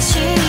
私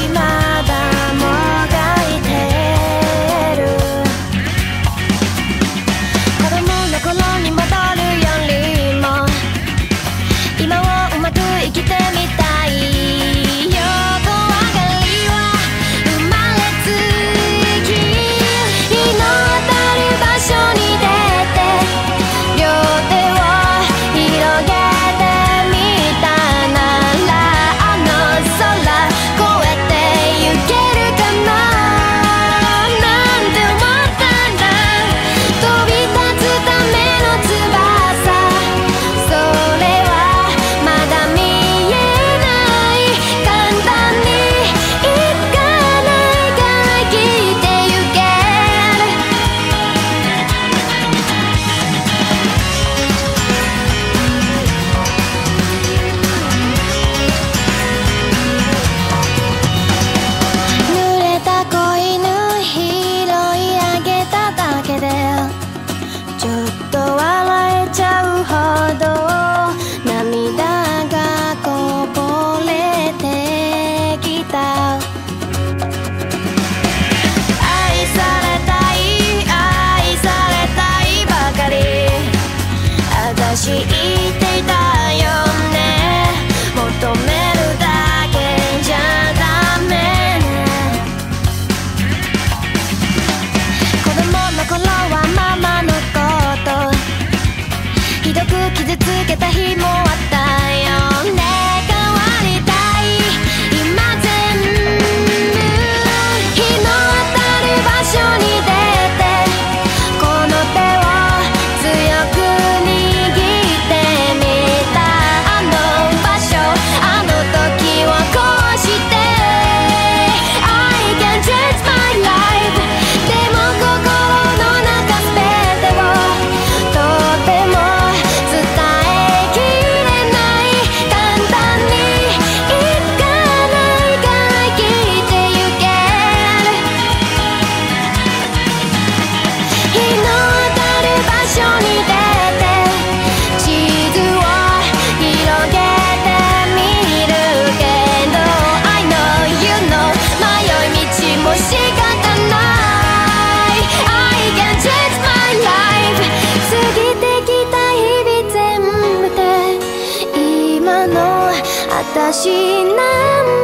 私なん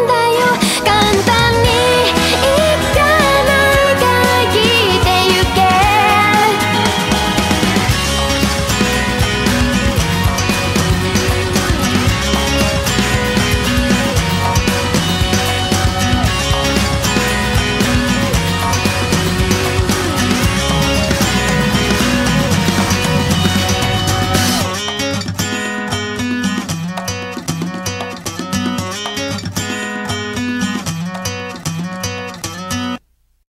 だよ。